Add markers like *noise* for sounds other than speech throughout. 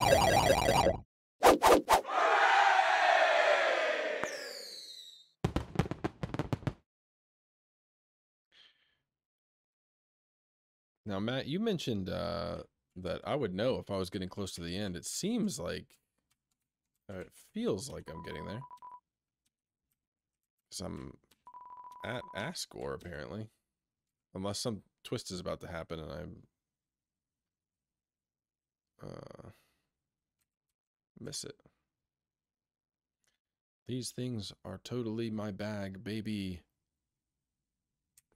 Now, Matt, you mentioned uh, that I would know if I was getting close to the end. It seems like, uh, it feels like I'm getting there. Because I'm at Asgore, apparently. Unless some twist is about to happen and I'm... Uh, miss it. These things are totally my bag, baby.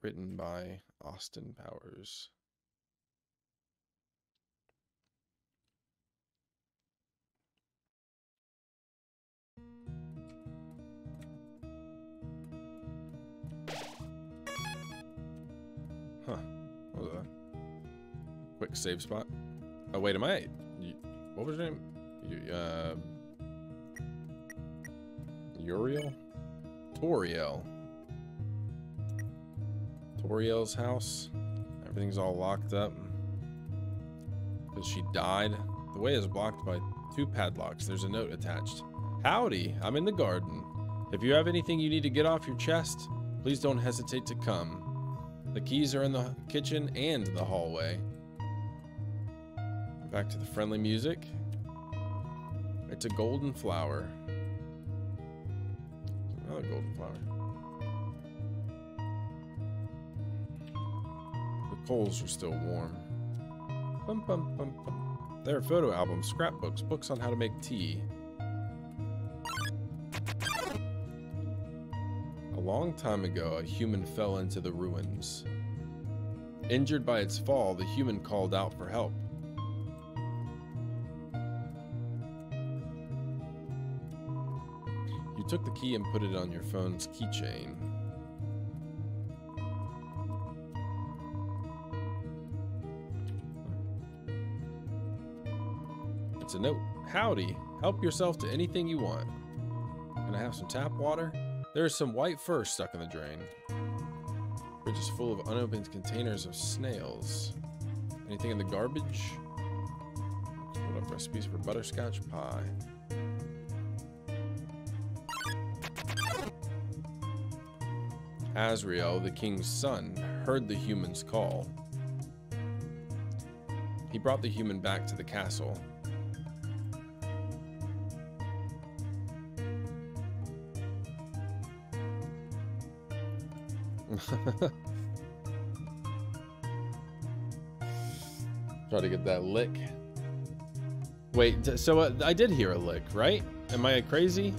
Written by Austin Powers. Huh. What was that? Quick save spot. Oh, wait, am I... What was your name? Uh... Uriel? Toriel. Toriel's house. Everything's all locked up. Because she died. The way is blocked by two padlocks. There's a note attached. Howdy, I'm in the garden. If you have anything you need to get off your chest, please don't hesitate to come. The keys are in the kitchen and the hallway. Back to the friendly music. A golden flower. Another golden flower. The coals are still warm. Bum, bum, bum, bum. There are photo albums, scrapbooks, books on how to make tea. A long time ago, a human fell into the ruins. Injured by its fall, the human called out for help. Took the key and put it on your phone's keychain. It's a note. Howdy. Help yourself to anything you want. Can I have some tap water? There is some white fur stuck in the drain. Fridge is full of unopened containers of snails. Anything in the garbage? Put up recipes for butterscotch pie. Asriel, the king's son, heard the human's call. He brought the human back to the castle. *laughs* Try to get that lick. Wait, so uh, I did hear a lick, right? Am I crazy?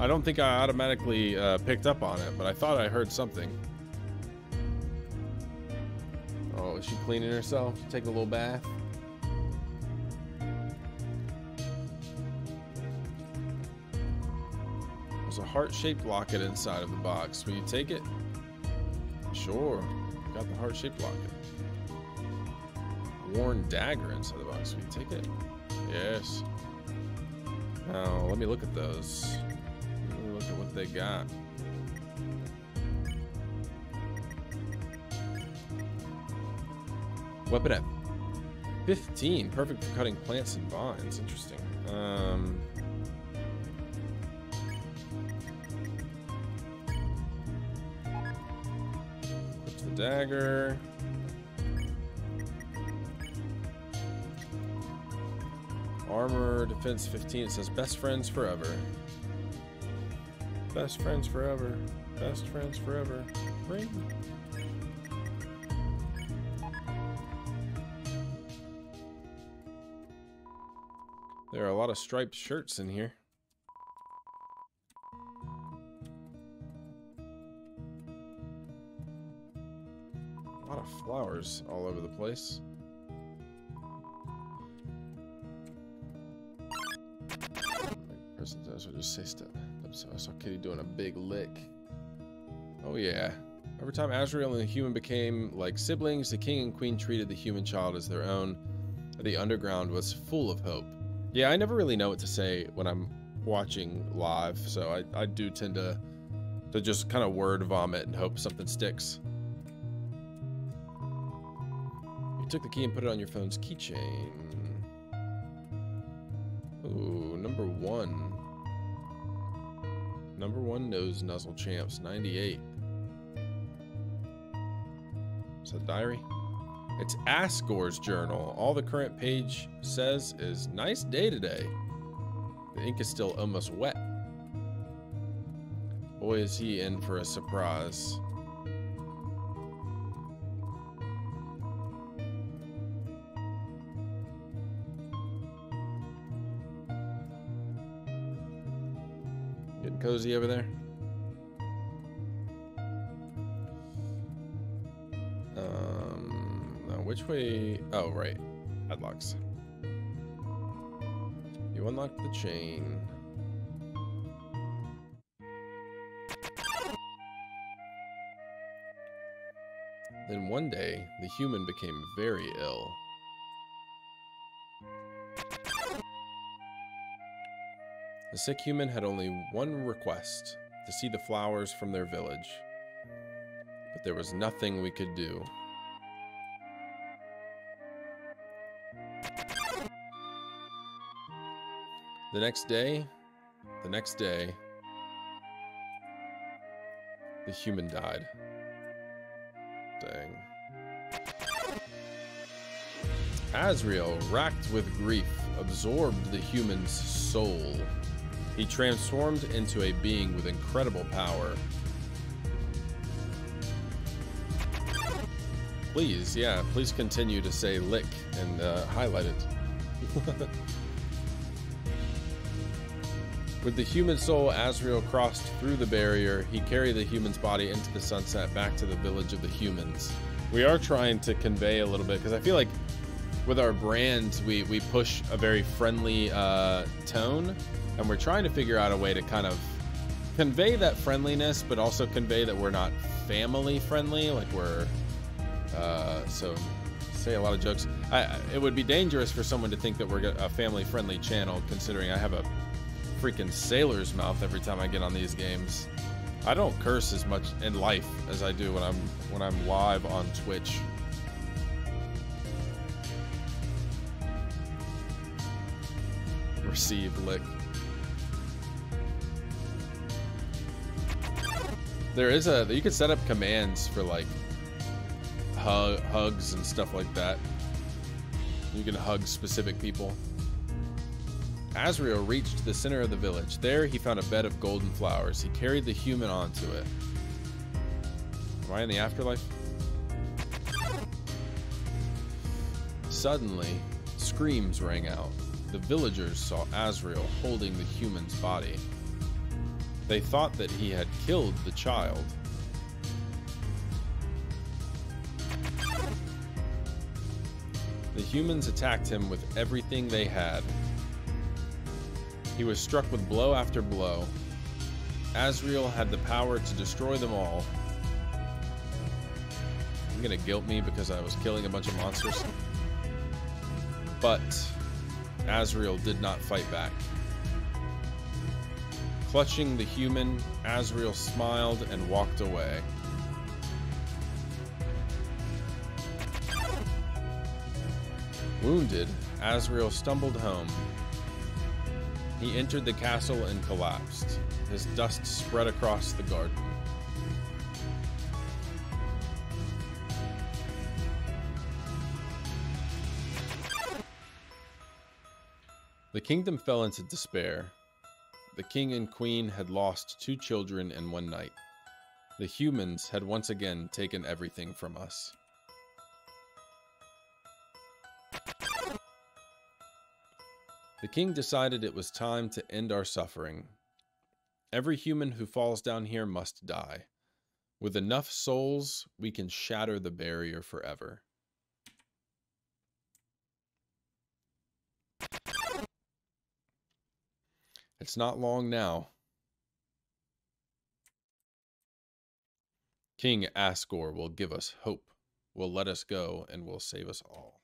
I don't think I automatically uh, picked up on it, but I thought I heard something. Oh, is she cleaning herself? She Take a little bath? There's a heart-shaped locket inside of the box. Will you take it? Sure. Got the heart-shaped locket. Worn dagger inside the box. Will you take it? Yes. Now, let me look at those. They got. Weapon at 15. Perfect for cutting plants and vines. Interesting. Um... The dagger. Armor, defense 15. It says best friends forever. Best friends forever. Best friends forever. Ring. There are a lot of striped shirts in here. A lot of flowers all over the place. Does or just say stuff. So I saw Kitty doing a big lick. Oh yeah. Every time Asriel and the human became like siblings, the king and queen treated the human child as their own. The underground was full of hope. Yeah, I never really know what to say when I'm watching live, so I, I do tend to to just kind of word vomit and hope something sticks. You took the key and put it on your phone's keychain. Ooh, number one. Number one nose nuzzle champs, 98. Is that diary? It's Asgore's journal. All the current page says is nice day today. The ink is still almost wet. Boy, is he in for a surprise. Cozy over there? Um, now which way? Oh, right. Headlocks. You unlock the chain. Then one day, the human became very ill. The sick human had only one request to see the flowers from their village. But there was nothing we could do. The next day, the next day, the human died. Dang. Asriel, racked with grief, absorbed the human's soul. He transformed into a being with incredible power. Please, yeah, please continue to say lick and uh, highlight it. *laughs* With the human soul, Asriel crossed through the barrier. He carried the human's body into the sunset back to the village of the humans. We are trying to convey a little bit because I feel like with our brand, we, we push a very friendly uh, tone and we're trying to figure out a way to kind of convey that friendliness, but also convey that we're not family friendly. Like we're, uh, so say a lot of jokes. I, it would be dangerous for someone to think that we're a family friendly channel, considering I have a freaking sailor's mouth every time I get on these games. I don't curse as much in life as I do when I'm when I'm live on Twitch. Receive lick. There is a you can set up commands for like hug, hugs and stuff like that. You can hug specific people. Asriel reached the center of the village. There, he found a bed of golden flowers. He carried the human onto it. Am I in the afterlife? Suddenly, screams rang out. The villagers saw Asriel holding the human's body. They thought that he had killed the child. The humans attacked him with everything they had, he was struck with blow after blow. Asriel had the power to destroy them all. I'm gonna guilt me because I was killing a bunch of monsters. But Asriel did not fight back. Clutching the human, Asriel smiled and walked away. Wounded, Asriel stumbled home, he entered the castle and collapsed. His dust spread across the garden. The kingdom fell into despair. The king and queen had lost two children in one night. The humans had once again taken everything from us. The king decided it was time to end our suffering. Every human who falls down here must die. With enough souls, we can shatter the barrier forever. It's not long now. King Asgore will give us hope, will let us go, and will save us all.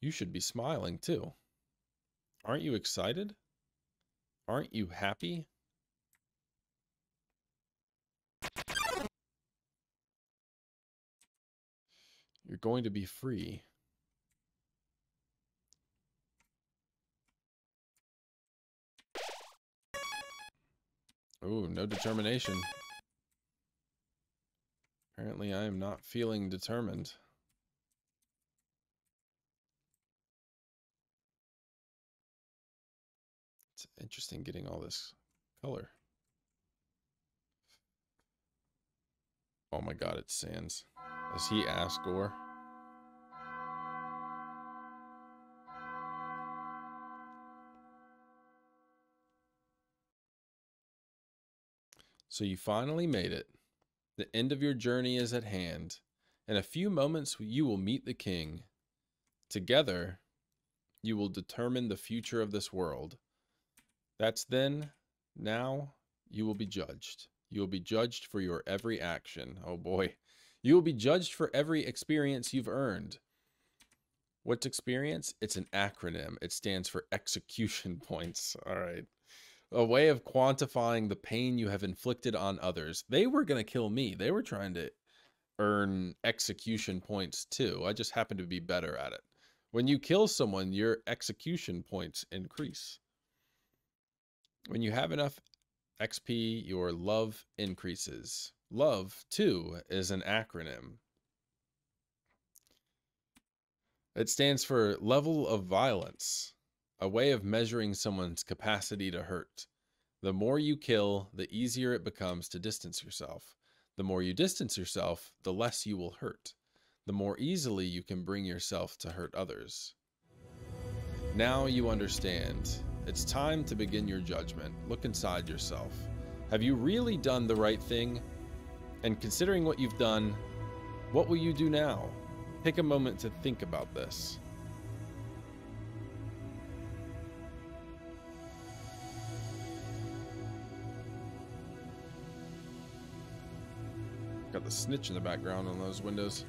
You should be smiling too. Aren't you excited? Aren't you happy? You're going to be free. Ooh, no determination. Apparently I am not feeling determined. It's interesting getting all this color. Oh my god, it's Sans. Is he Asgore? So you finally made it. The end of your journey is at hand. In a few moments, you will meet the king. Together, you will determine the future of this world. That's then, now, you will be judged. You will be judged for your every action. Oh boy. You will be judged for every experience you've earned. What's experience? It's an acronym. It stands for execution *laughs* points. All right a way of quantifying the pain you have inflicted on others. They were going to kill me. They were trying to earn execution points too. I just happen to be better at it. When you kill someone, your execution points increase. When you have enough XP, your love increases. Love, too, is an acronym. It stands for level of violence a way of measuring someone's capacity to hurt. The more you kill, the easier it becomes to distance yourself. The more you distance yourself, the less you will hurt. The more easily you can bring yourself to hurt others. Now you understand. It's time to begin your judgment. Look inside yourself. Have you really done the right thing? And considering what you've done, what will you do now? Take a moment to think about this. The snitch in the background on those windows.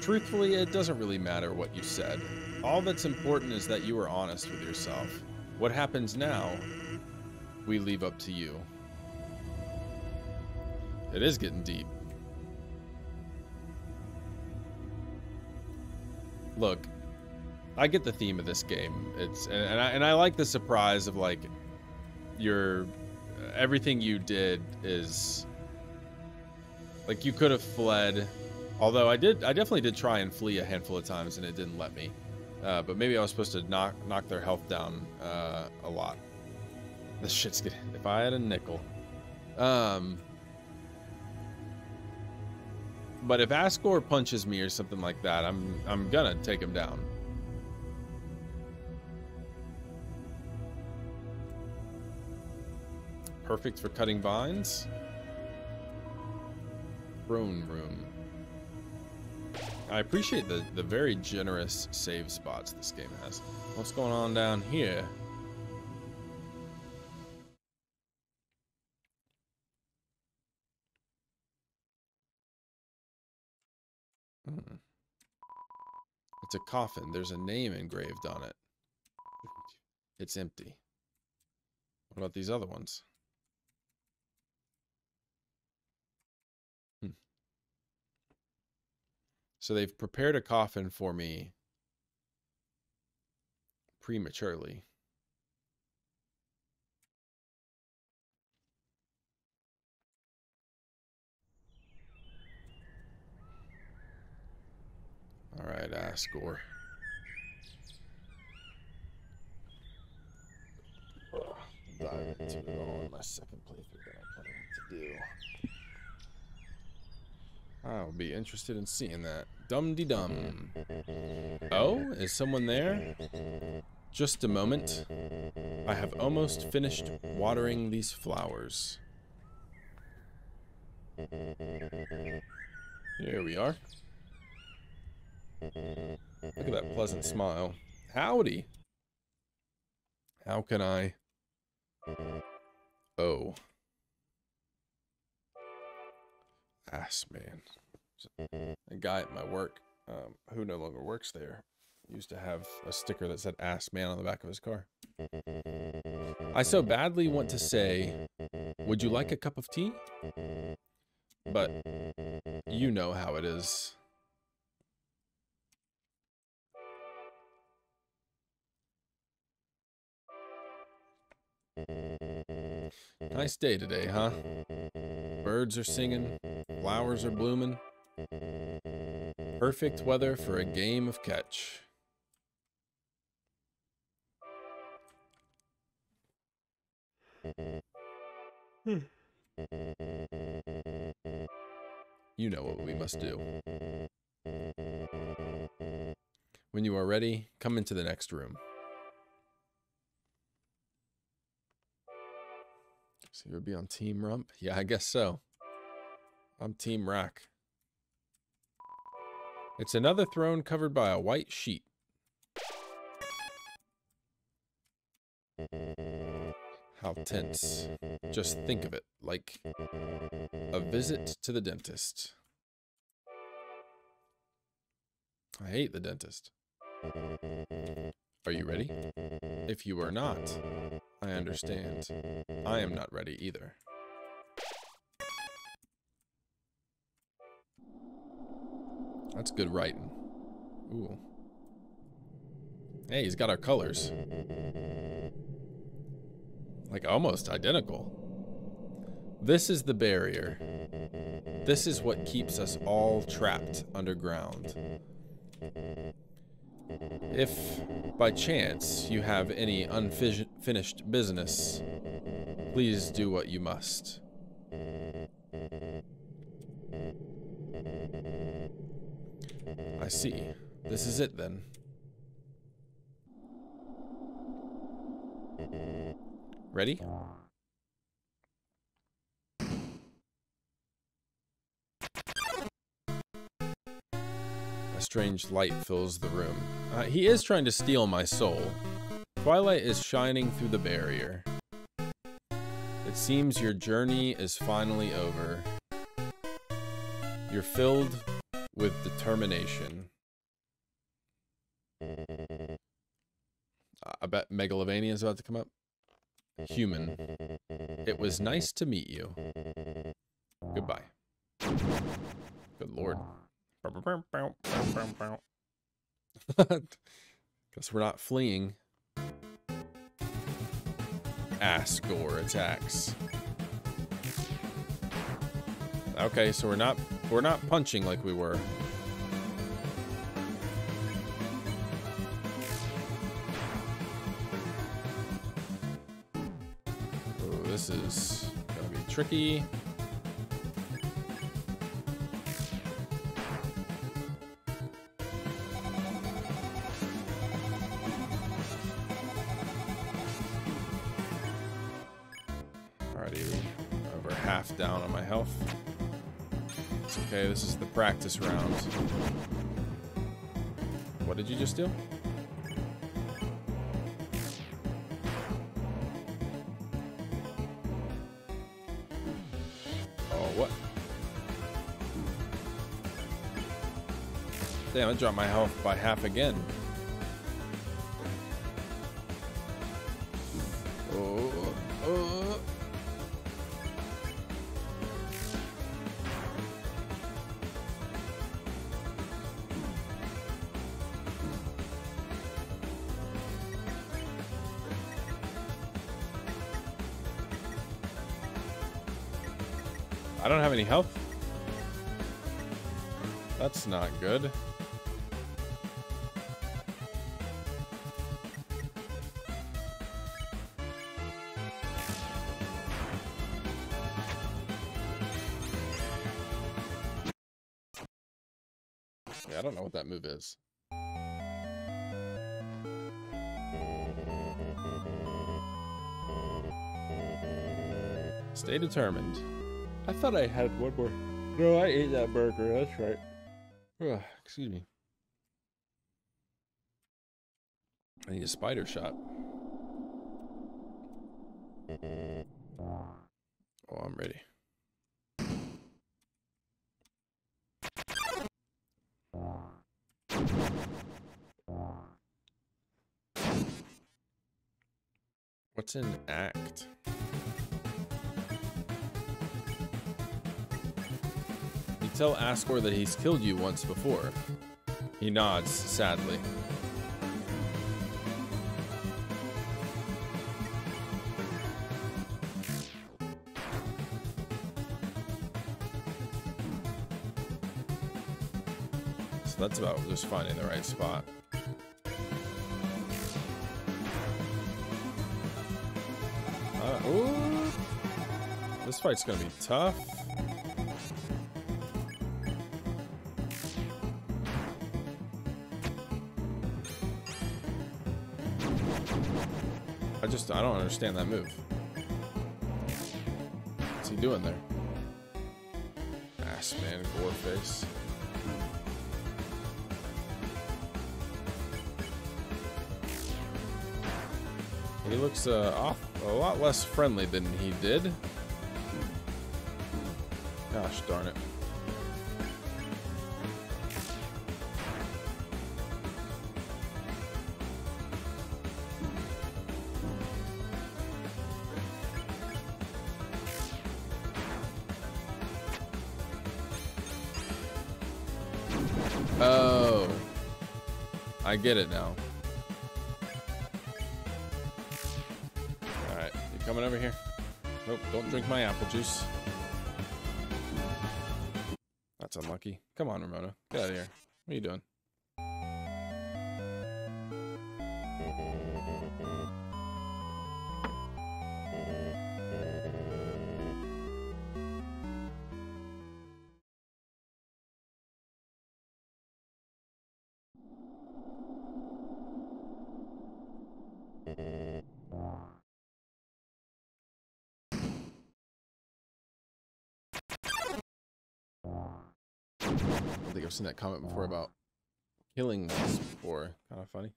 Truthfully, it doesn't really matter what you said. All that's important is that you were honest with yourself. What happens now, we leave up to you. It is getting deep. Look, I get the theme of this game. It's and, and I and I like the surprise of like your everything you did is like you could have fled. Although I did, I definitely did try and flee a handful of times and it didn't let me. Uh, but maybe I was supposed to knock knock their health down uh, a lot. *laughs* This shit's good. If I had a nickel. Um. But if Asgore punches me or something like that, I'm I'm gonna take him down. Perfect for cutting vines throne room. I appreciate the, the very generous save spots this game has. What's going on down here? Hmm. It's a coffin. There's a name engraved on it. It's empty. What about these other ones? So they've prepared a coffin for me prematurely. All right, all in my second playthrough that I plan to do. I'll be interested in seeing that. Dum de dum. Oh, is someone there? Just a moment. I have almost finished watering these flowers. Here we are. Look at that pleasant smile. Howdy. How can I? Oh. ass man. A guy at my work, um, who no longer works there, used to have a sticker that said ass man on the back of his car. I so badly want to say, would you like a cup of tea? But you know how it is. Nice day today, huh? Birds are singing, flowers are blooming. Perfect weather for a game of catch. You know what we must do. When you are ready, come into the next room. So you'll be on Team Rump? Yeah, I guess so. I'm Team Rack. It's another throne covered by a white sheet. How tense. Just think of it, like a visit to the dentist. I hate the dentist. Are you ready? If you are not, I understand. I am not ready either. That's good writing. Ooh. Hey, he's got our colors. Like almost identical. This is the barrier. This is what keeps us all trapped underground. If, by chance, you have any unfinished business, please do what you must. I see. Mm-hmm. This is mm-hmm. it, then. Mm-hmm. Ready? A strange light fills the room. Uh, he is trying to steal my soul. Twilight is shining through the barrier. It seems your journey is finally over. You're filled with determination. I bet Megalovania is about to come up. Human. It was nice to meet you. Goodbye. Good lord. *laughs* Guess we're not fleeing. Asgore attacks. Okay, so we're not we're not punching like we were. Oh, this is gonna be tricky. This is the practice round. What did you just do? Oh, what? Damn, I dropped my health by half again. That's not good. Yeah, I don't know what that move is. Stay determined. I thought I had one more. No, I ate that burger. That's right. Excuse me. I need a spider shot. Oh, I'm ready. What's an act? tell Asgore that he's killed you once before. He nods, sadly. So that's about just finding the right spot. Uh, ooh. This fight's gonna be tough. Just, I don't understand that move. What's he doing there? Ass man, gore face. He looks uh, off a lot less friendly than he did. Gosh darn it. Get it now. Alright, you coming over here? Nope, don't drink my apple juice. That's unlucky. Come on, Ramona. Get out of here. What are you doing? Seen that comment before about killing this before. Kind of funny.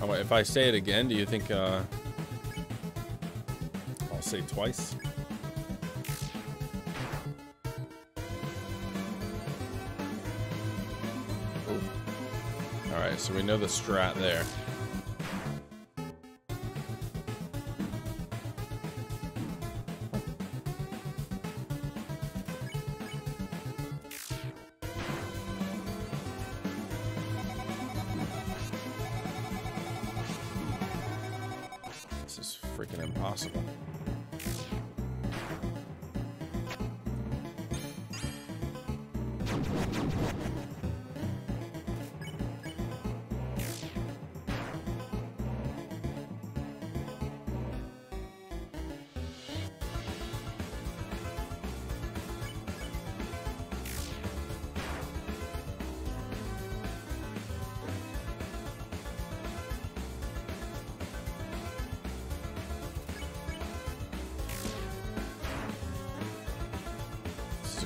Oh, wait, if I say it again, do you think uh, I'll say twice? All right, so we know the strat there.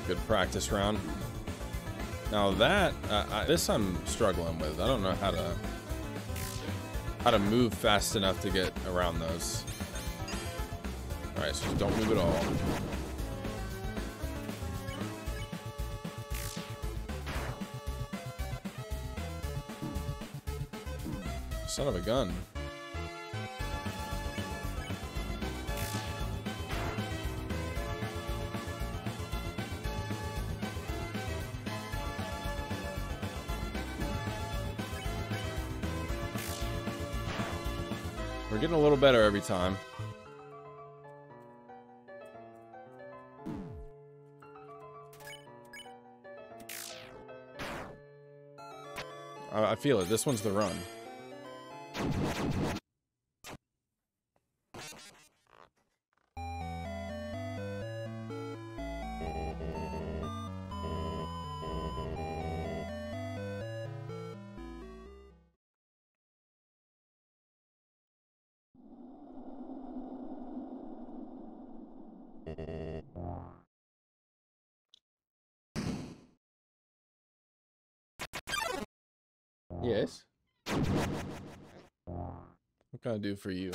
Good practice round. Now that uh, I, this I'm struggling with. I don't know how to how to move fast enough to get around those. All right, so just don't move at all. Son of a gun. Better every time. I, I feel it. This one's the run. I do for you?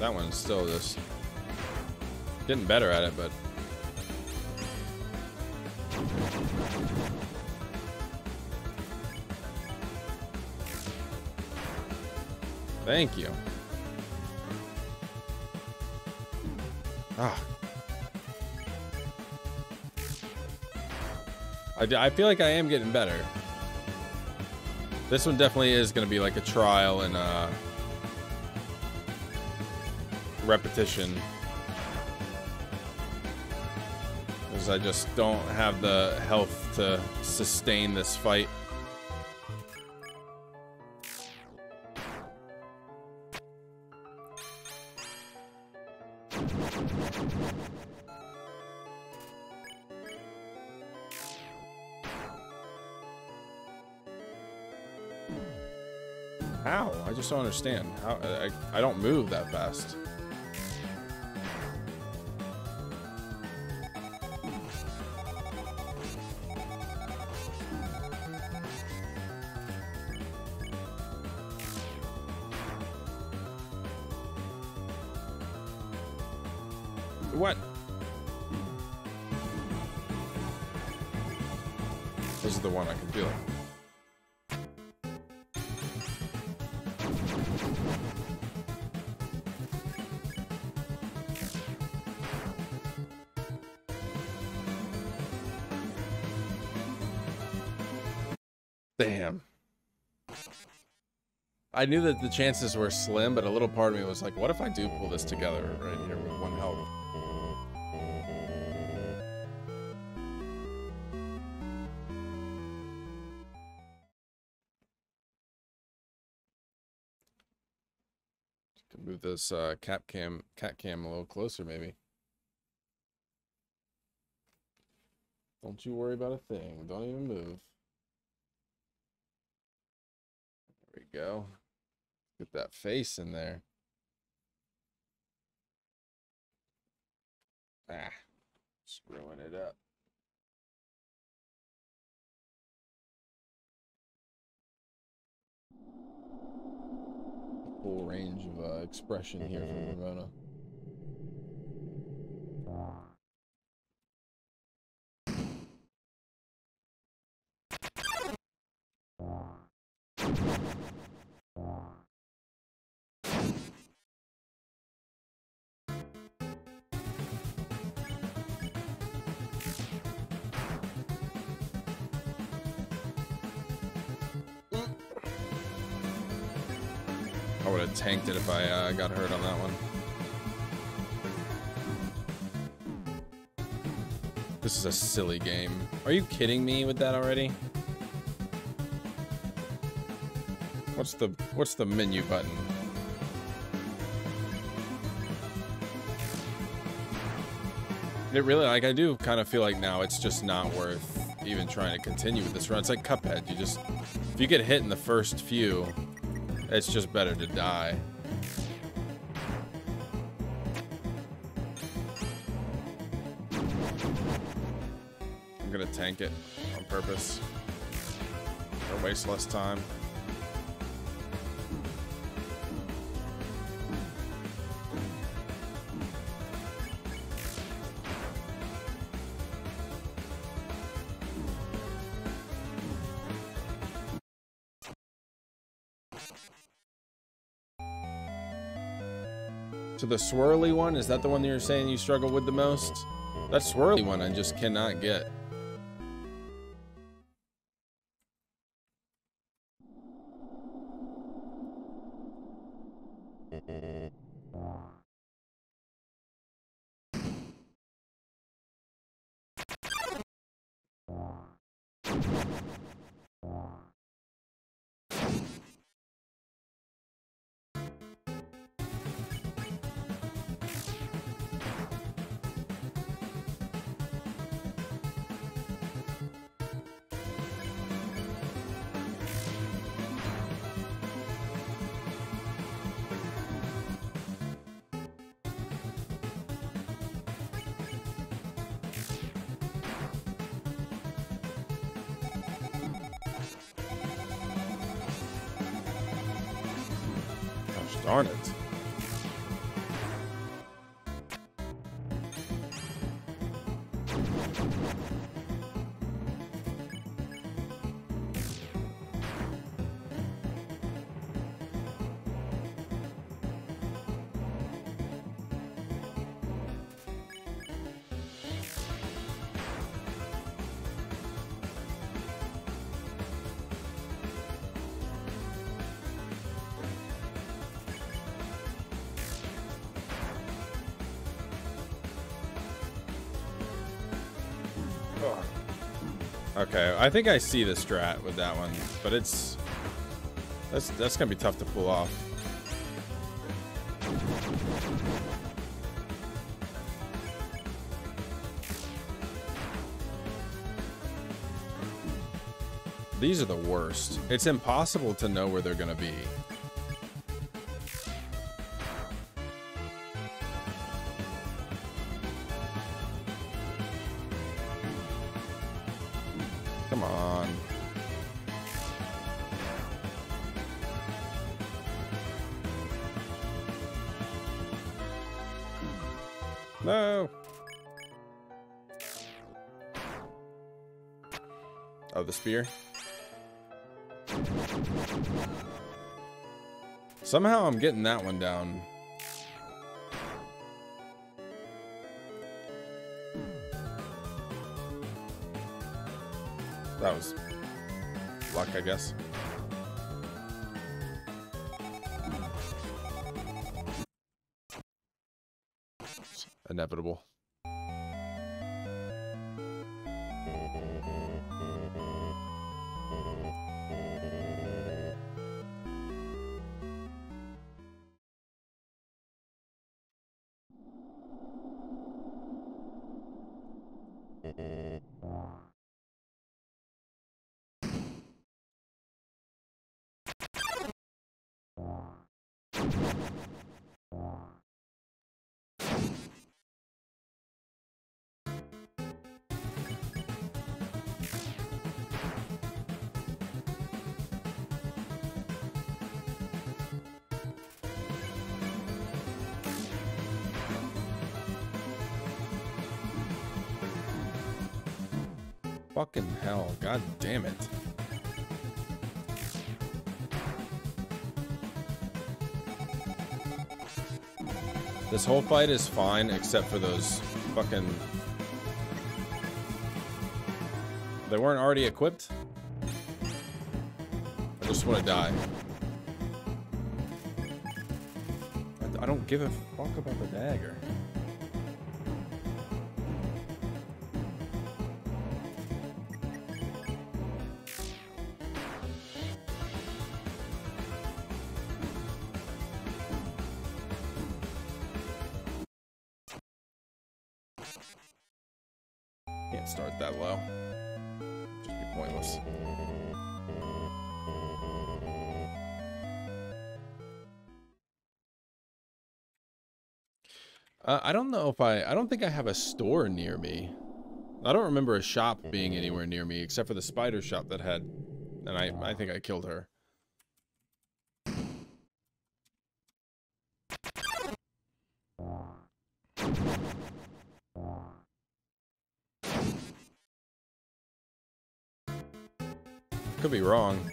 That one's still just getting better at it, but Thank you. Ah. I, I feel like I am getting better. This one definitely is going to be like a trial and uh, repetition. Because I just don't have the health to sustain this fight. How? I just don't understand. How I, I don't move that fast. I knew that the chances were slim, but a little part of me was like, what if I do pull this together right here with one? Could move this uh, cap cam, cat cam a little closer, maybe. Don't you worry about a thing. Don't even move. There we go. Get that face in there. Ah, screwing it up. Full range of uh, expression here from Ramona. Have tanked it if I uh, got hurt on that one. This is a silly game. Are you kidding me with that already? What's the what's the menu button? It really like I do kind of feel like now it's just not worth even trying to continue with this run. It's like Cuphead. You just if you get hit in the first few, it's just better to die. I'm gonna tank it on purpose. Or waste less time. The swirly one, is that the one that you're saying you struggle with the most? That swirly one I just cannot get. Darn it. I think I see the strat with that one, but it's that's that's gonna be tough to pull off. These are the worst. It's impossible to know where they're gonna be. Somehow I'm getting that one down. That was luck, I guess. えー。Fucking hell. God damn it. This whole fight is fine except for those fucking... They weren't already equipped? I just want to die. I don't give a fuck about the dagger. Uh, I don't know if I... I don't think I have a store near me. I don't remember a shop being anywhere near me except for the spider shop that had... And I, I think I killed her. Could be wrong.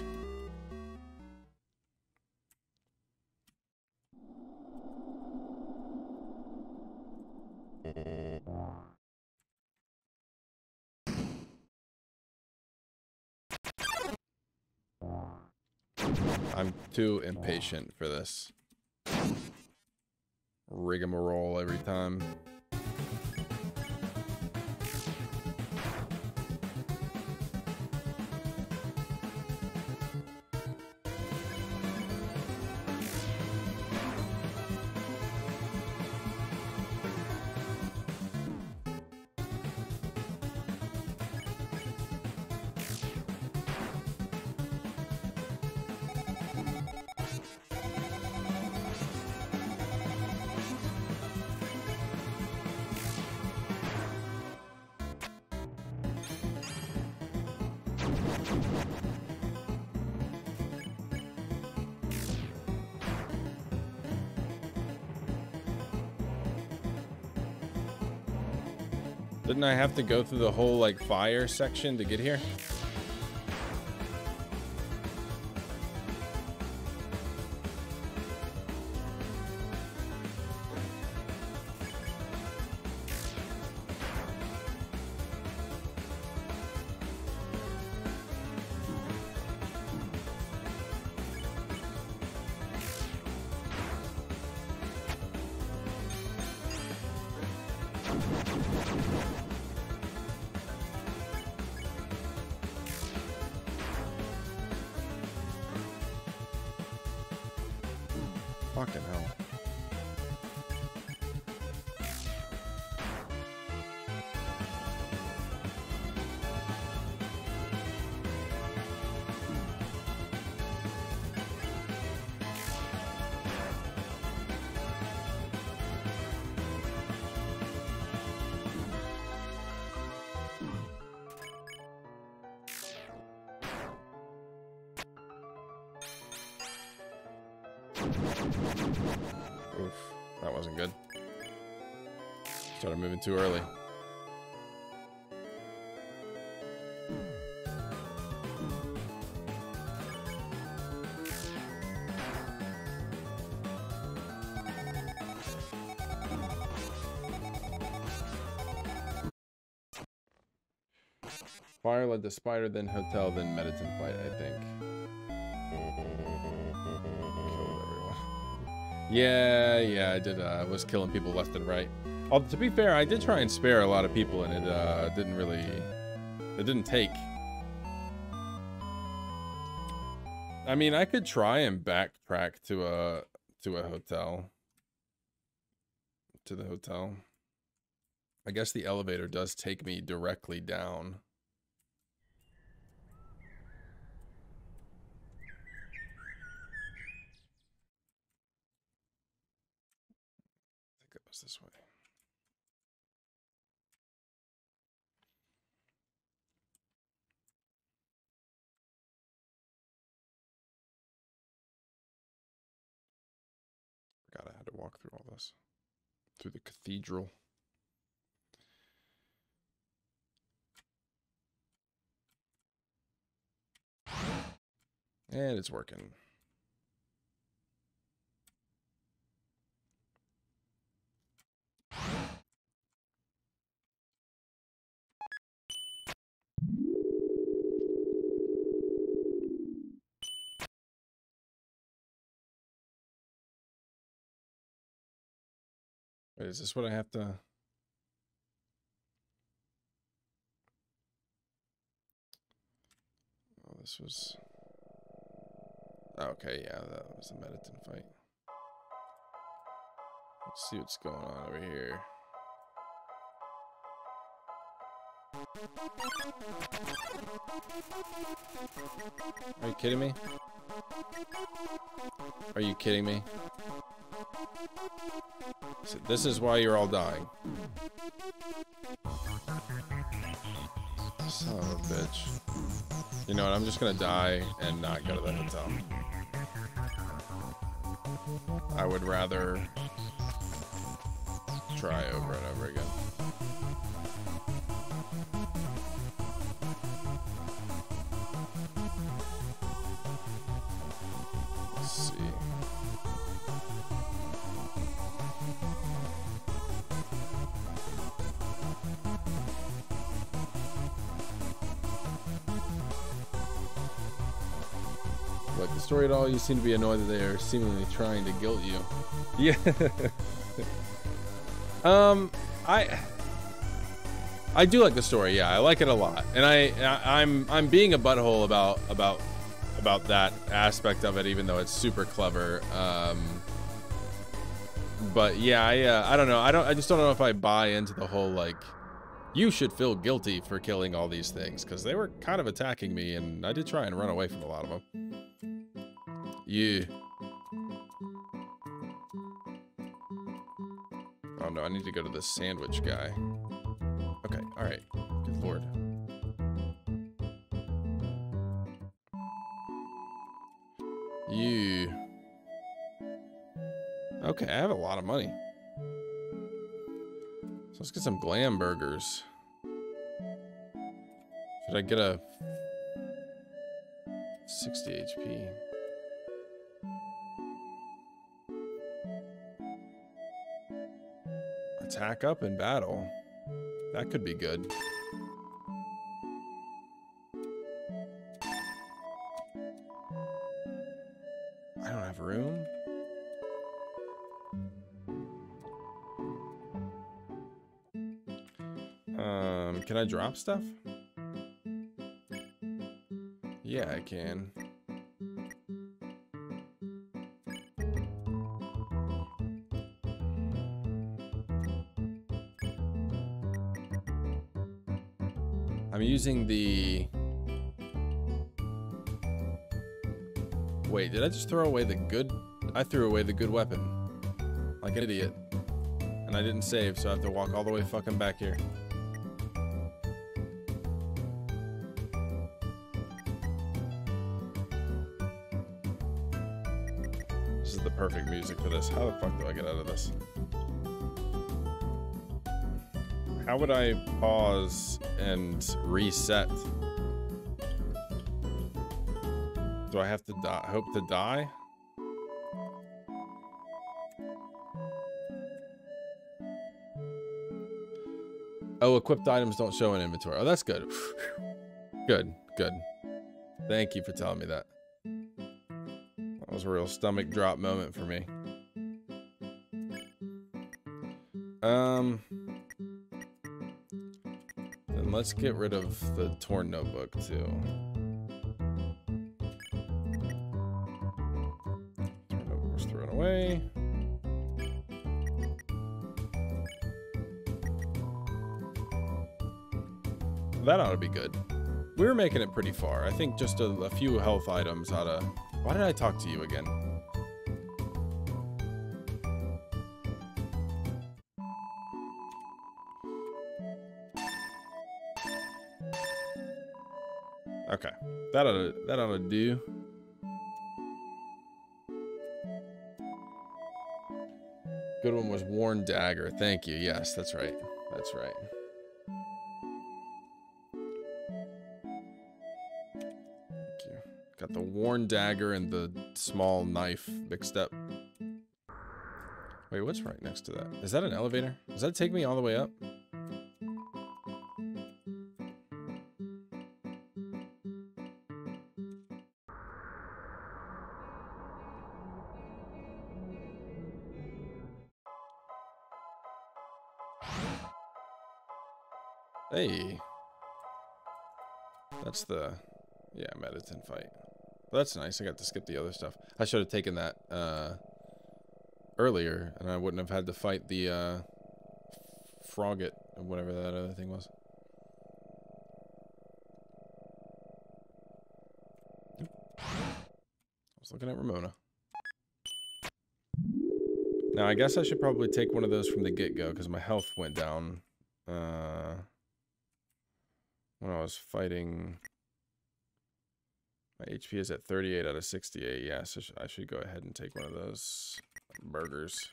too impatient for this rigmarole every time. Didn't I have to go through the whole like fire section to get here? Oof, that wasn't good. Started moving too early. Fire led to spider, then hotel, then Mettaton fight, I think. Yeah, yeah, I did. Uh, was killing people left and right. Although to be fair, I did try and spare a lot of people, and it uh, didn't really. It didn't take. I mean, I could try and backtrack to a to a hotel. To the hotel. I guess the elevator does take me directly down. I think it was this way. Forgot I had to walk through all this. Through the cathedral. And it's working. Wait, is this what I have to? Oh, this was. Okay, yeah, that was the Mettaton fight. Let's see what's going on over here. Are you kidding me? Are you kidding me? So this is why you're all dying. Son of a bitch. You know what? I'm just gonna die and not go to the hotel. I would rather try over and over again. Story at all, you seem to be annoyed that they are seemingly trying to guilt you. Yeah. um, I I do like the story. Yeah, I like it a lot, and I, I I'm I'm being a butthole about about about that aspect of it, even though it's super clever. Um, but yeah, I uh, I don't know. I don't. I just don't know if I buy into the whole like you should feel guilty for killing all these things because they were kind of attacking me, and I did try and run away from a lot of them. Yeah. Oh no, I need to go to the sandwich guy. Okay, alright. Good lord. You. Okay, I have a lot of money. So let's get some Glamburgers. Should I get a 60 HP? Attack up in battle. That could be good. I don't have room. Um, can I drop stuff? Yeah, I can. I'm using the... Wait, did I just throw away the good... I threw away the good weapon. Like an idiot. And I didn't save, so I have to walk all the way fucking back here. This is the perfect music for this. How the fuck do I get out of this? How would I pause and reset? Do I have to die? Hope to die? Oh, equipped items don't show in inventory. Oh, that's good. *sighs* good, good. Thank you for telling me that. That was a real stomach drop moment for me. Um, then let's get rid of the torn notebook too. Torn notebook was thrown away. That ought to be good. We were making it pretty far. I think just a, a few health items ought to... Why did I talk to you again? That ought that ought to do. Good one was Worn Dagger. Thank you. Yes, that's right. That's right. Thank you. Got the Worn Dagger and the small knife mixed up. Wait, what's right next to that? Is that an elevator? Does that take me all the way up? Mettaton fight. Well, that's nice. I got to skip the other stuff. I should have taken that uh, earlier, and I wouldn't have had to fight the uh, Froggit, or whatever that other thing was. I was looking at Ramona. Now, I guess I should probably take one of those from the get-go, because my health went down. Uh when I was fighting. My HP is at 38 out of 68. Yeah, so I should go ahead and take one of those burgers.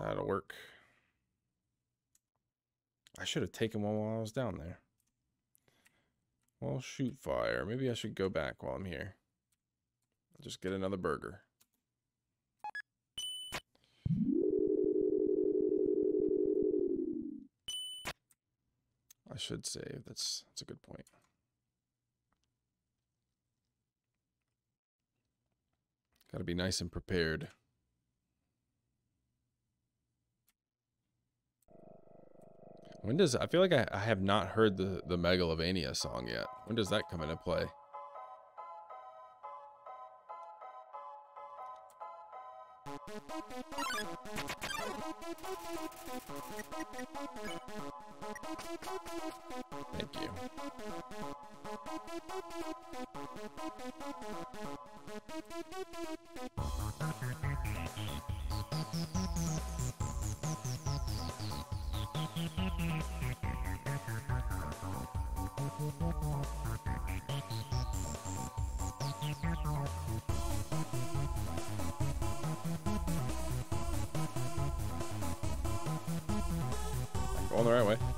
That'll work. I should have taken one while I was down there. Well, shoot fire. Maybe I should go back while I'm here. I'll just get another burger. I should save. That's that's a good point. Got to be nice and prepared. When does I feel like I, I have not heard the the Megalovania song yet. When does that come into play? Thank you. Going the right way.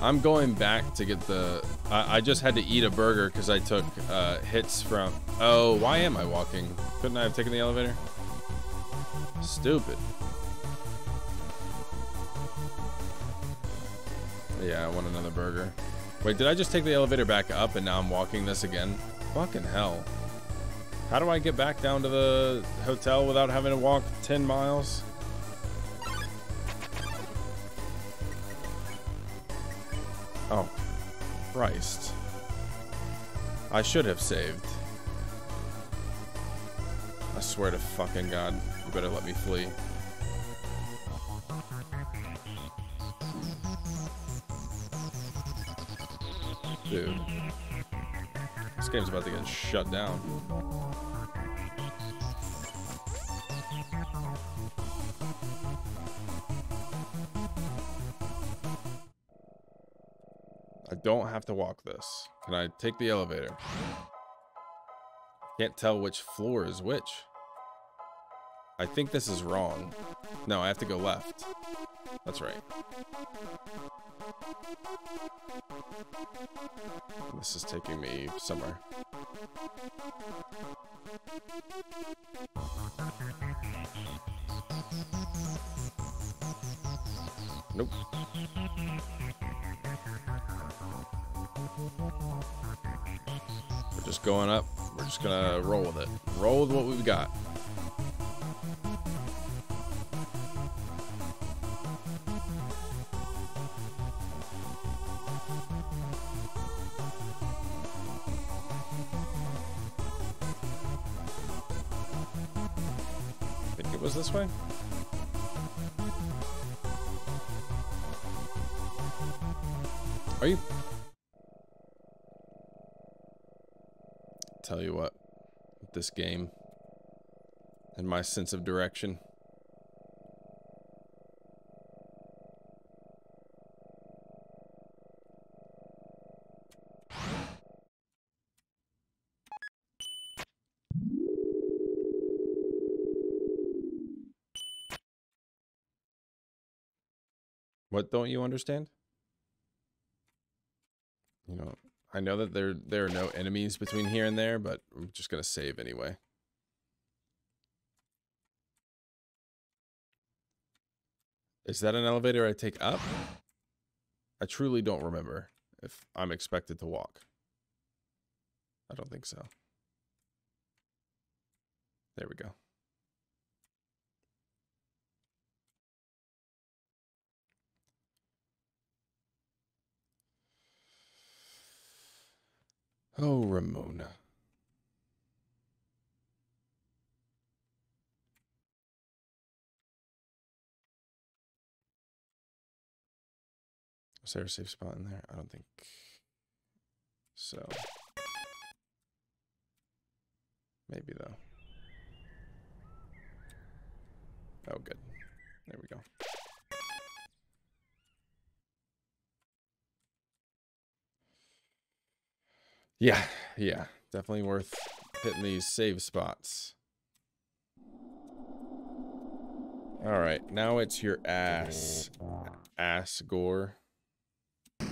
I'm going back to get the... I, I just had to eat a burger because I took uh, hits from... Oh, why am I walking? Couldn't I have taken the elevator? Stupid. Yeah, I want another burger. Wait, did I just take the elevator back up and now I'm walking this again? Fucking hell. How do I get back down to the hotel without having to walk 10 miles? Christ. I should have saved. I swear to fucking God, you better let me flee. Dude. This game's about to get shut down. Don't have to walk this. Can I take the elevator? Can't tell which floor is which. I think this is wrong. No, I have to go left. That's right. This is taking me somewhere. Nope. We're just going up. We're just gonna roll with it. Roll with what we've got. Think it was this way? Are you tell you what, this game and my sense of direction. What don't you understand? You know, I know that there there are no enemies between here and there, but I'm just gonna save anyway. Is that an elevator I take up? I truly don't remember if I'm expected to walk. I don't think so. There we go. Oh, Ramona. Is there a safe spot in there? I don't think so. Maybe though. Oh, good. There we go. Yeah, yeah. Definitely worth hitting these save spots. All right, now it's your ass. Ass gore. I'm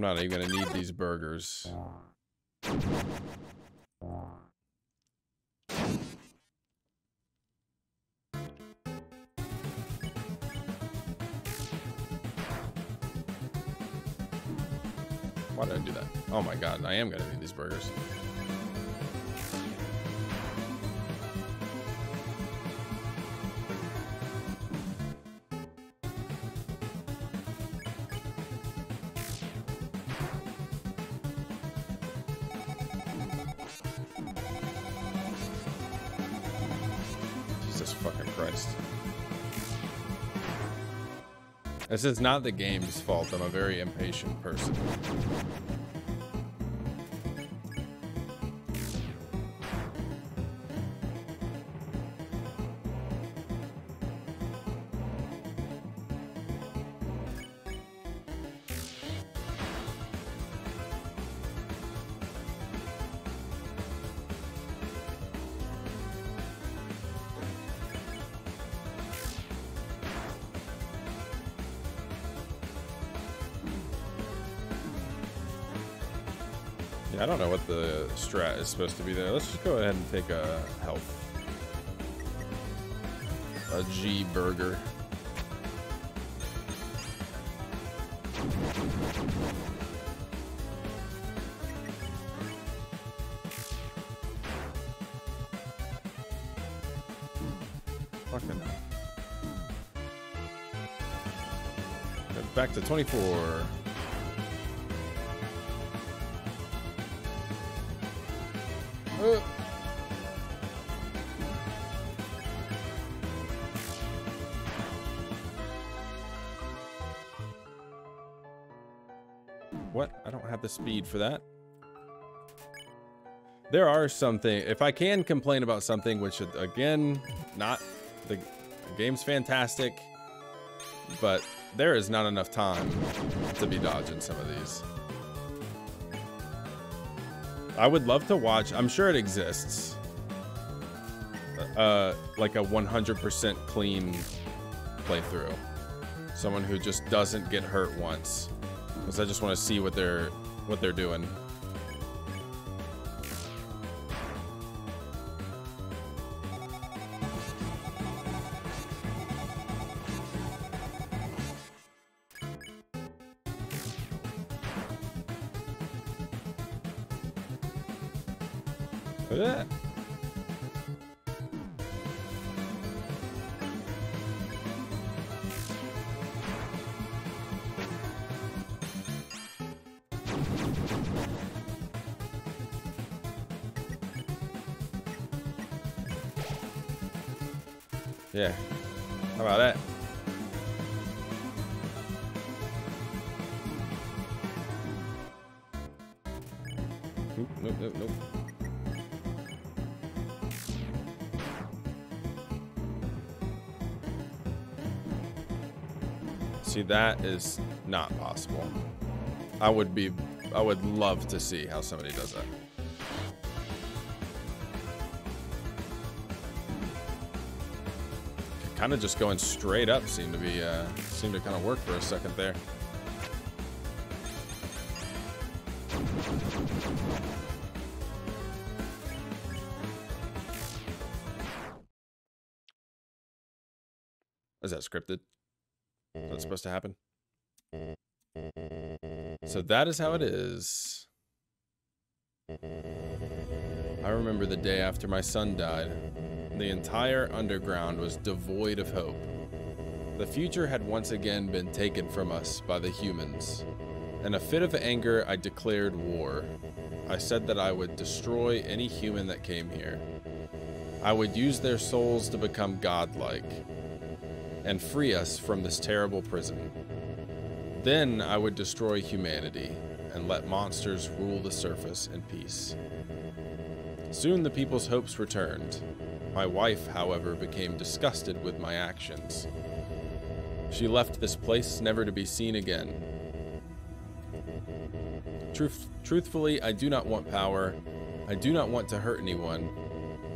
not even gonna need these burgers. Why did I do that? Oh my god, I am gonna need these burgers. This is not the game's fault. I'm a very impatient person. Is supposed to be there. Let's just go ahead and take a health. A G burger. Fucking Back to 24. What? I don't have the speed for that. There are something, if I can complain about something, which again, not, the, the game's fantastic, but there is not enough time to be dodging some of these. I would love to watch, I'm sure it exists, uh, like a 100% clean playthrough. Someone who just doesn't get hurt once. Because I just want to see what they're, what they're doing. That is not possible. I would be, I would love to see how somebody does that. Kind of just going straight up seemed to be, uh, seemed to kind of work for a second there. Supposed to happen. So that is how it is. I remember the day after my son died. The entire underground was devoid of hope. The future had once again been taken from us by the humans. In a fit of anger, I declared war. I said that I would destroy any human that came here. I would use their souls to become godlike and free us from this terrible prison. Then I would destroy humanity and let monsters rule the surface in peace. Soon the people's hopes returned. My wife, however, became disgusted with my actions. She left this place never to be seen again. Truth, truthfully, I do not want power. I do not want to hurt anyone.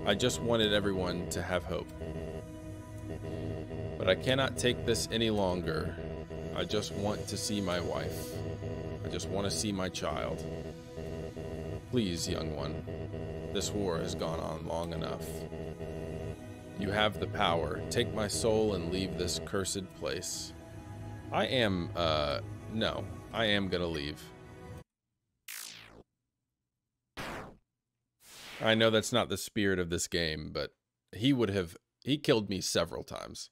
I just wanted everyone to have hope. But I cannot take this any longer. I just want to see my wife. I just want to see my child. Please, young one. This war has gone on long enough. You have the power. Take my soul and leave this cursed place. I am, uh, no. I am gonna leave. I know that's not the spirit of this game, but he would have, he killed me several times.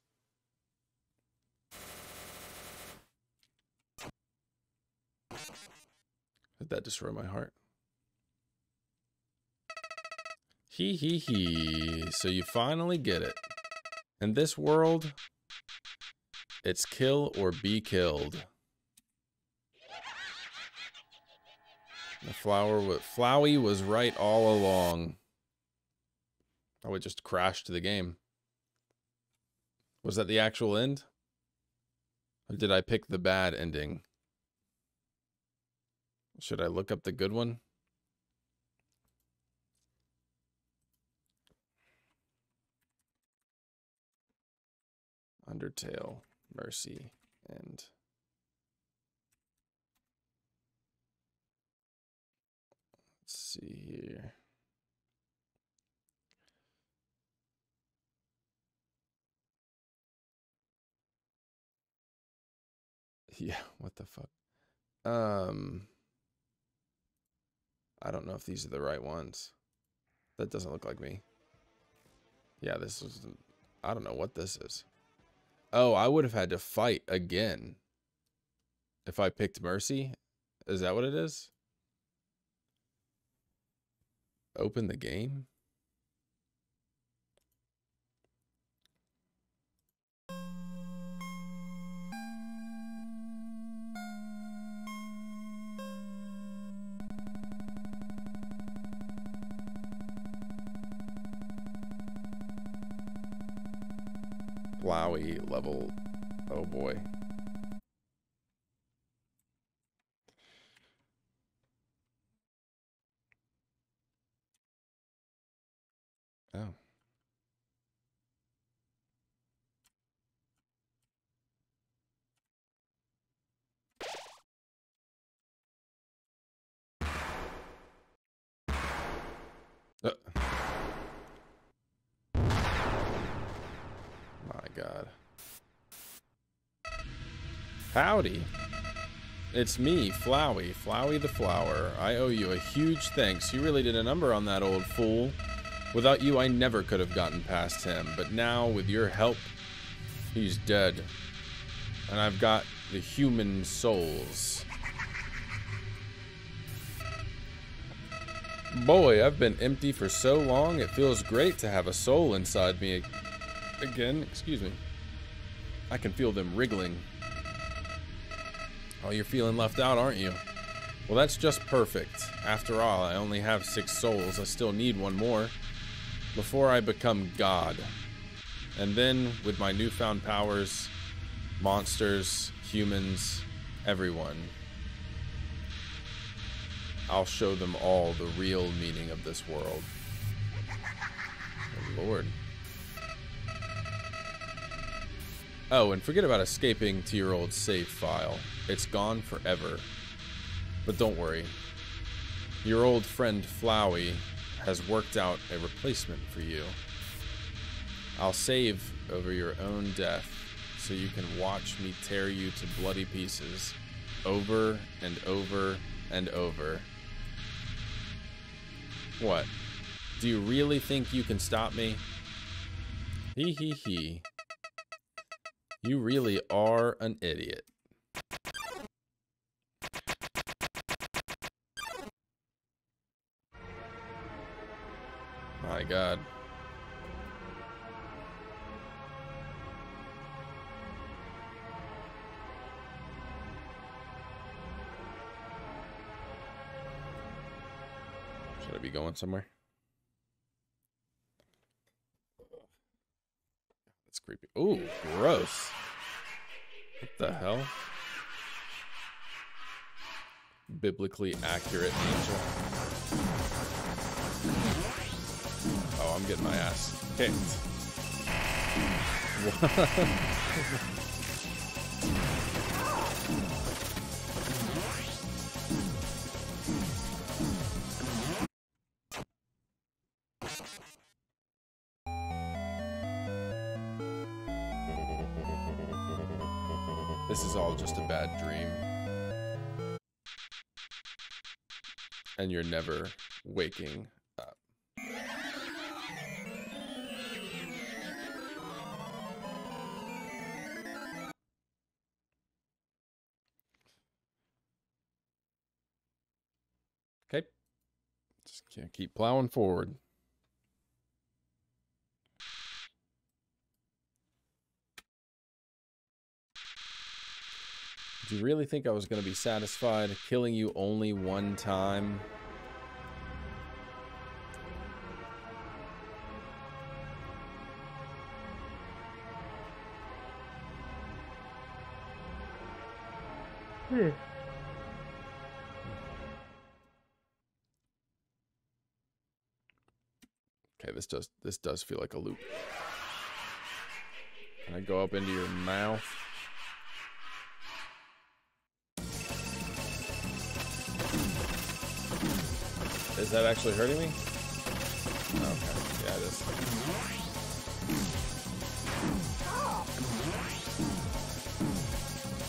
Did that destroy my heart? Hee hee hee. So you finally get it. In this world, it's kill or be killed. The flower, with Flowey was right all along. I would just crash to the game. Was that the actual end? Or did I pick the bad ending? Should I look up the good one? Undertale, Mercy, and let's see here. *laughs* Yeah, what the fuck? Um I don't know if these are the right ones. That doesn't look like me. Yeah, this is I don't know what this is. Oh, I would have had to fight again. If I picked Mercy? Is that what it is? Open the game? Flowey level. Oh boy. Oh. Uh. My God. Howdy. It's me, Flowey, Flowey the Flower. I owe you a huge thanks. You really did a number on that old fool. Without you, I never could have gotten past him. But now, with your help, he's dead. And I've got the human souls. Boy, I've been empty for so long, it feels great to have a soul inside me again. Excuse me. I can feel them wriggling. Oh, you're feeling left out, aren't you? Well, that's just perfect. After all, I only have six souls. I still need one more before I become God. And then, with my newfound powers, monsters, humans, everyone, I'll show them all the real meaning of this world. Oh, Lord. Oh, and forget about escaping to your old save file. It's gone forever. But don't worry. Your old friend Flowey has worked out a replacement for you. I'll save over your own death so you can watch me tear you to bloody pieces over and over and over. What? Do you really think you can stop me? Hee hee hee. You really are an idiot. My god. Should I be going somewhere? That's creepy. Ooh, gross. What the hell? Biblically accurate angel. Oh, I'm getting my ass kicked. *laughs* This you're never waking up. Okay. Just can't keep plowing forward. Do you really think I was going to be satisfied killing you only one time? This does this does feel like a loop. Can I go up into your mouth? Is that actually hurting me? Okay, yeah it is.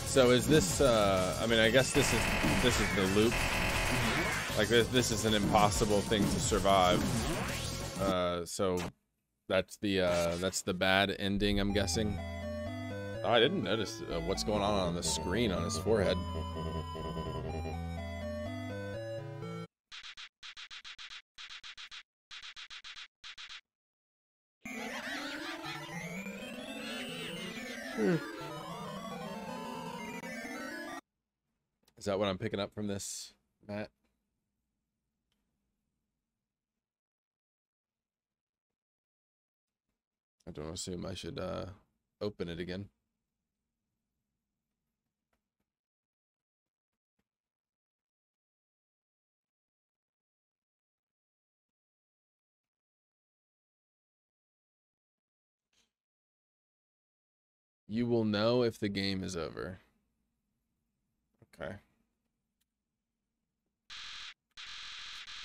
So is this, uh, I mean, I guess this is, this is the loop. Like this, this is an impossible thing to survive. Uh, so that's the, uh, that's the bad ending, I'm guessing. Oh, I didn't notice uh, what's going on on the screen on his forehead. Is that what I'm picking up from this, Matt? I don't assume I should uh, open it again. You will know if the game is over. Okay.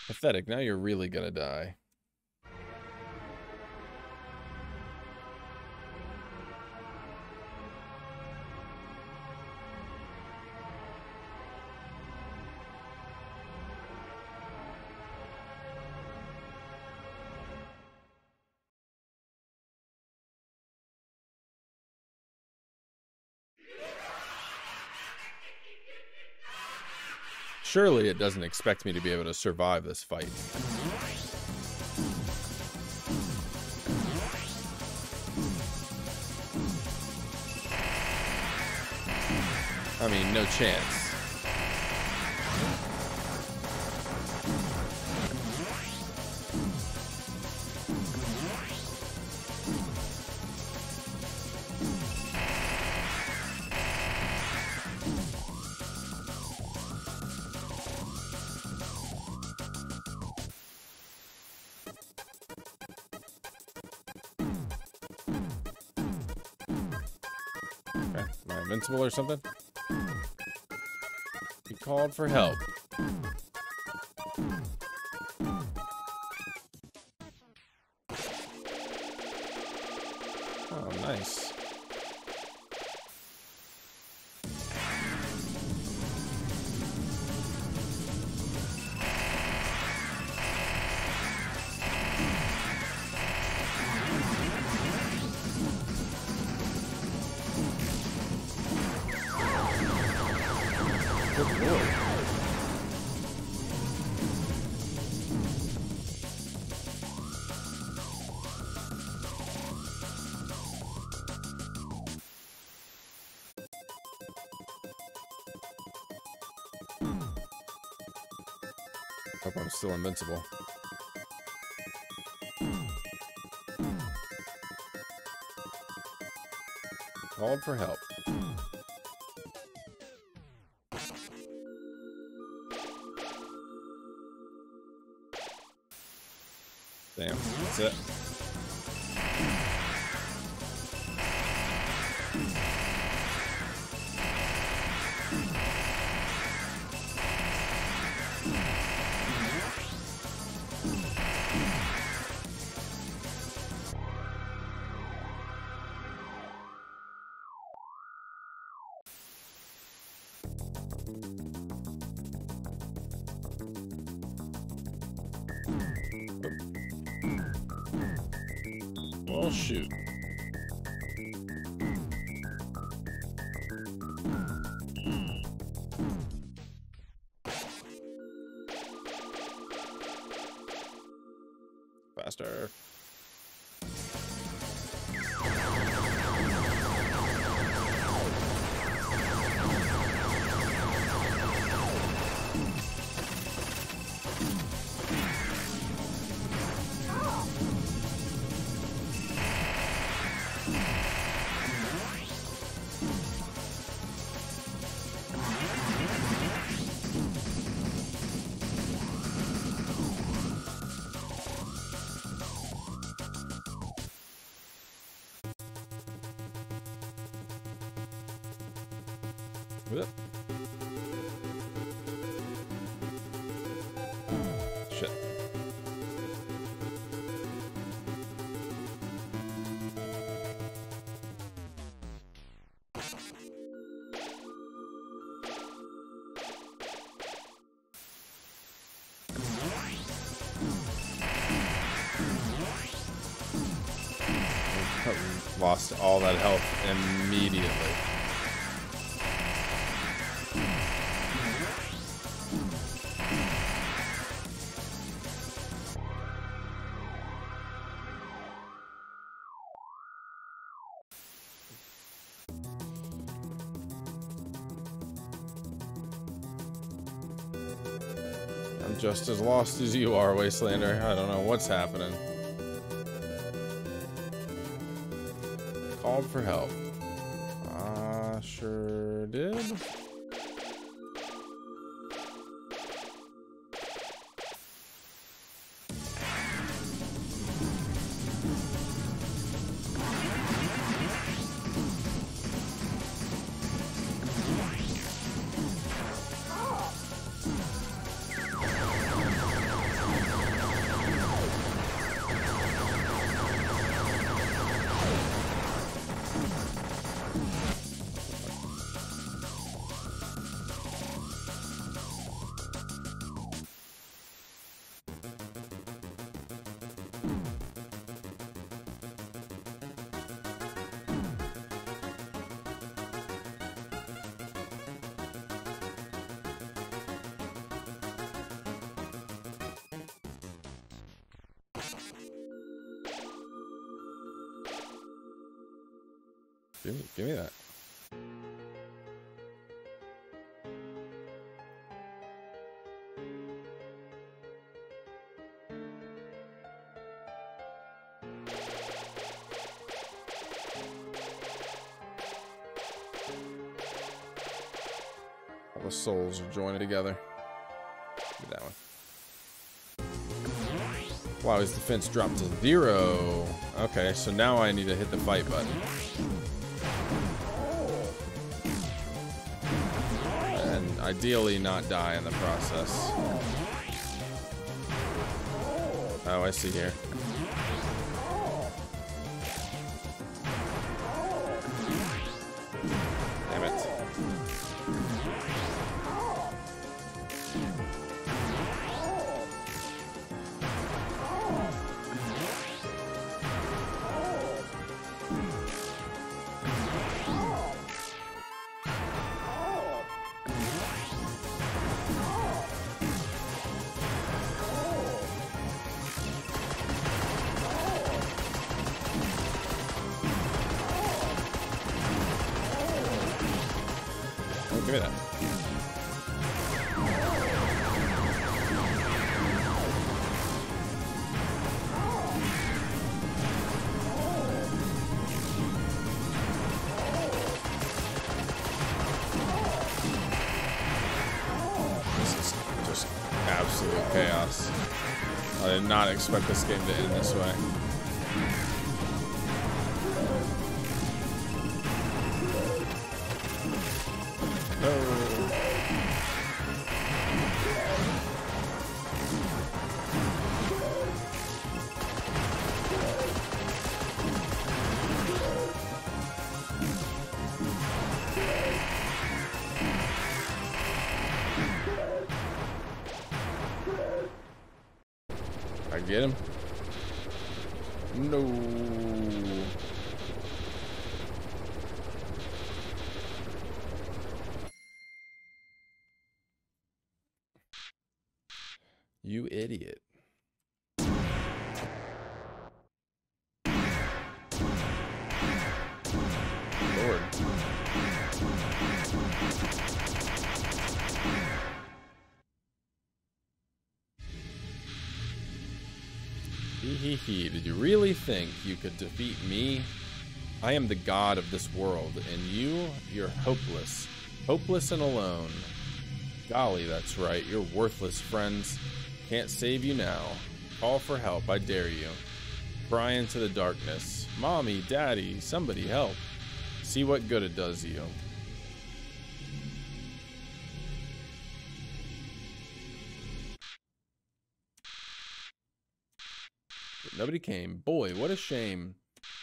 Pathetic. Now you're really gonna die. Surely it doesn't expect me to be able to survive this fight. I mean, no chance. Invincible or something? He called for help. Invincible. Called for help. Damn, that's it. Lost all that health immediately. I'm just as lost as you are, Wastelander. I don't know what's happening. For help. I sure did. Give me, give me that. All the souls are joining together. Give that one. Wow, his defense dropped to zero. Okay, so now I need to hit the fight button. Ideally not die in the process. Oh, oh I see here. I did not expect this game to end this way. You could defeat me? I am the god of this world, and you, you're hopeless. Hopeless and alone. Golly, that's right, you're worthless, friends. Can't save you now. Call for help, I dare you. Cry into the darkness. Mommy, daddy, somebody help. See what good it does you. Nobody came. Boy, what a shame.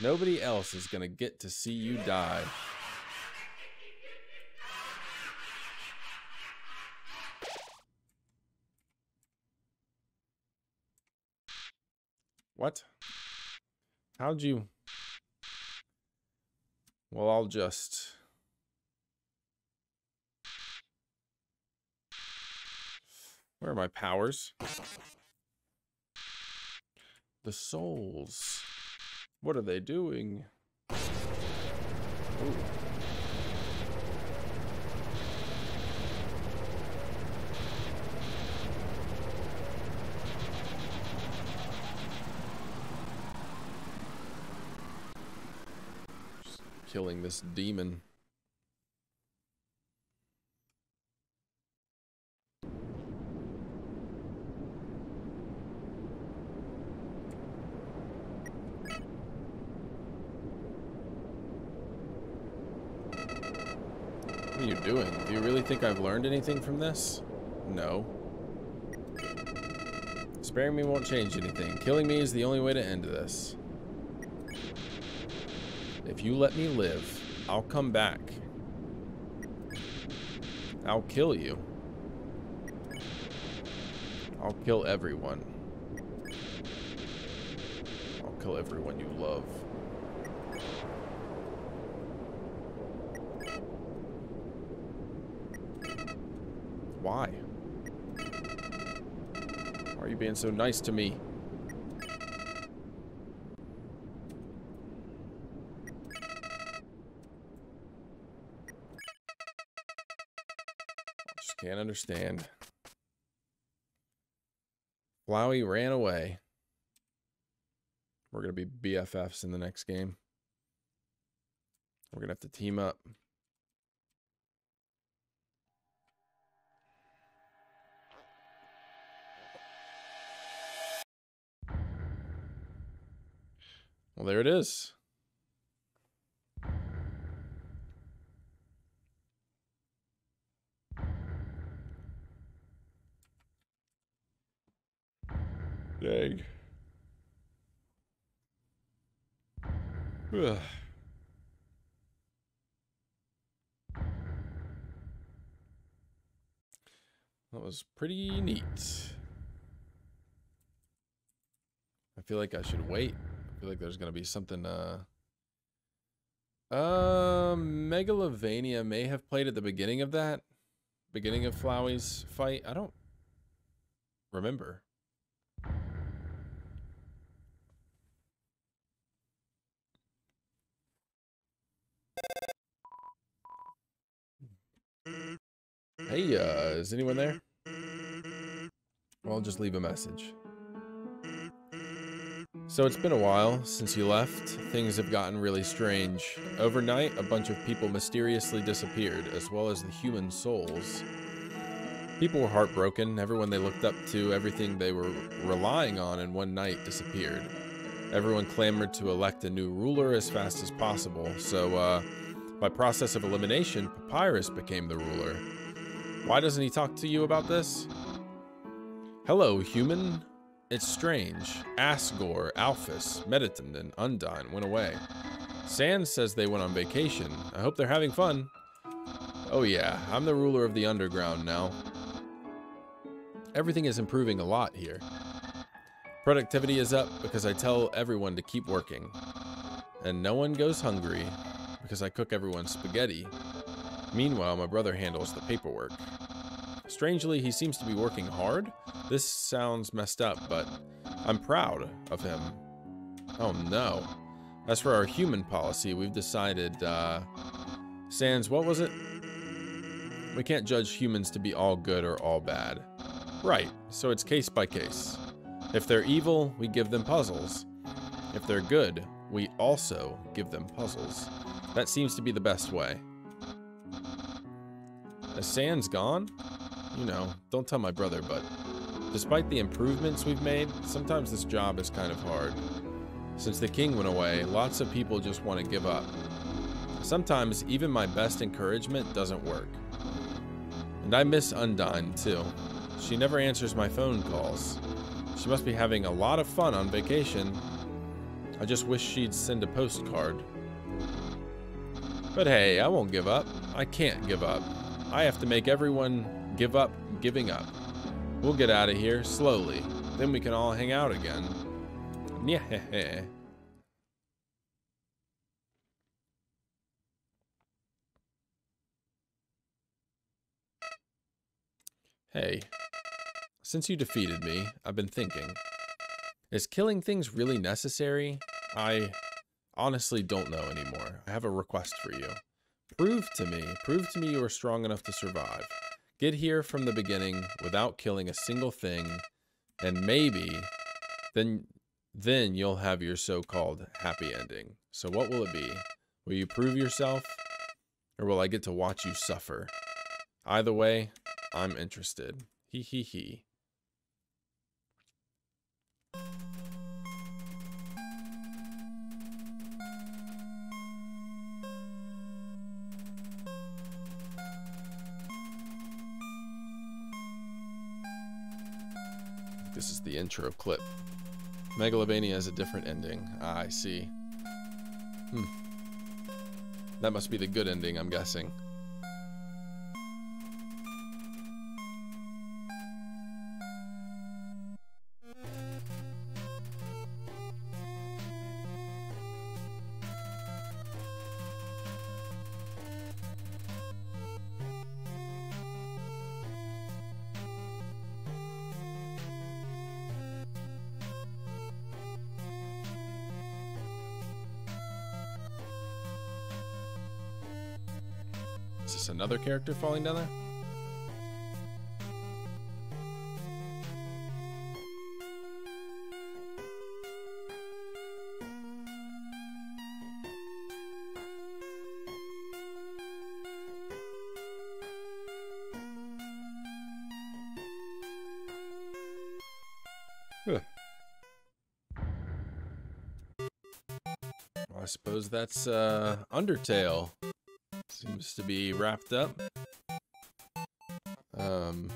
Nobody else is gonna get to see you die. What? How'd you... Well, I'll just... Where are my powers? The souls. What are they doing? Ooh. killing this demon. Are you doing? Do you really think I've learned anything from this? No. Sparing me won't change anything. Killing me is the only way to end this. If you let me live, I'll come back. I'll kill you. I'll kill everyone. I'll kill everyone you love. Why? Why are you being so nice to me? Just Can't understand. Flowey ran away. We're going to be BFFs in the next game. We're going to have to team up. Well, there it is. Dang. Ugh. That was pretty neat. I feel like I should wait. Feel like there's to be something, uh... Uh, Megalovania may have played at the beginning of that. Beginning of Flowey's fight. I don't remember. Hey, uh, is anyone there? Well, I'll just leave a message. So it's been a while since you left. Things have gotten really strange. Overnight, a bunch of people mysteriously disappeared, as well as the human souls. People were heartbroken. Everyone they looked up to, everything they were relying on in one night disappeared. Everyone clamored to elect a new ruler as fast as possible, so, uh, by process of elimination, Papyrus became the ruler. Why doesn't he talk to you about this? Hello, human. It's strange. Asgore, Alphys, Mettaton, and Undyne went away. Sans says they went on vacation. I hope they're having fun. Oh yeah, I'm the ruler of the underground now. Everything is improving a lot here. Productivity is up because I tell everyone to keep working. And no one goes hungry because I cook everyone spaghetti. Meanwhile, my brother handles the paperwork. Strangely, he seems to be working hard. This sounds messed up, but I'm proud of him. Oh no. As for our human policy, we've decided, uh... Sans, what was it? We can't judge humans to be all good or all bad. Right, so it's case by case. If they're evil, we give them puzzles. If they're good, we also give them puzzles. That seems to be the best way. Is Sans gone? You know, don't tell my brother, but despite the improvements we've made, sometimes this job is kind of hard. Since the king went away, lots of people just want to give up. Sometimes even my best encouragement doesn't work. And I miss Undyne too. She never answers my phone calls. She must be having a lot of fun on vacation. I just wish she'd send a postcard. But hey, I won't give up. I can't give up. I have to make everyone give up giving up. We'll get out of here slowly. Then we can all hang out again. Yeah. *laughs* Hey, since you defeated me, I've been thinking. Is killing things really necessary? I honestly don't know anymore. I have a request for you. Prove to me, prove to me you are strong enough to survive. Get here from the beginning without killing a single thing, and maybe then then you'll have your so-called happy ending. So what will it be? Will you prove yourself? Or will I get to watch you suffer? Either way, I'm interested. He he he. This is the intro clip. Megalovania has a different ending. Ah, I see. Hmm. That must be the good ending, I'm guessing. Another character falling down there? I suppose that's uh, Undertale. To be wrapped up. Um,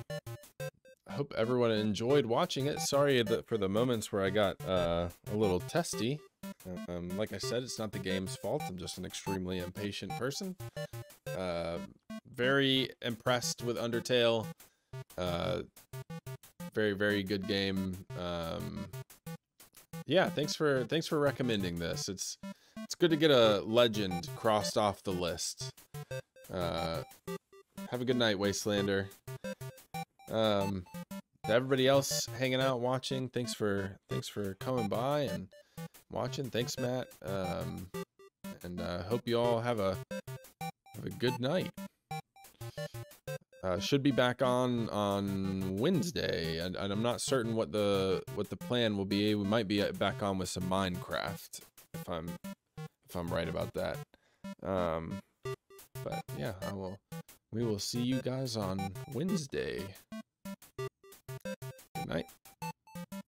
I hope everyone enjoyed watching it. Sorry for the moments where I got uh, a little testy. Um, like I said, it's not the game's fault. I'm just an extremely impatient person. Uh, very impressed with Undertale. Uh, very, very good game. Um, yeah, thanks for thanks for recommending this. It's it's good to get a legend crossed off the list. Uh, have a good night, Wastelander. Um, to everybody else hanging out, watching, thanks for thanks for coming by and watching. Thanks, Matt. Um, and uh, hope you all have a have a good night. Uh, should be back on on Wednesday, and, and I'm not certain what the what the plan will be. We might be back on with some Minecraft, if I'm if I'm right about that. Um, but yeah, I will. We will see you guys on Wednesday.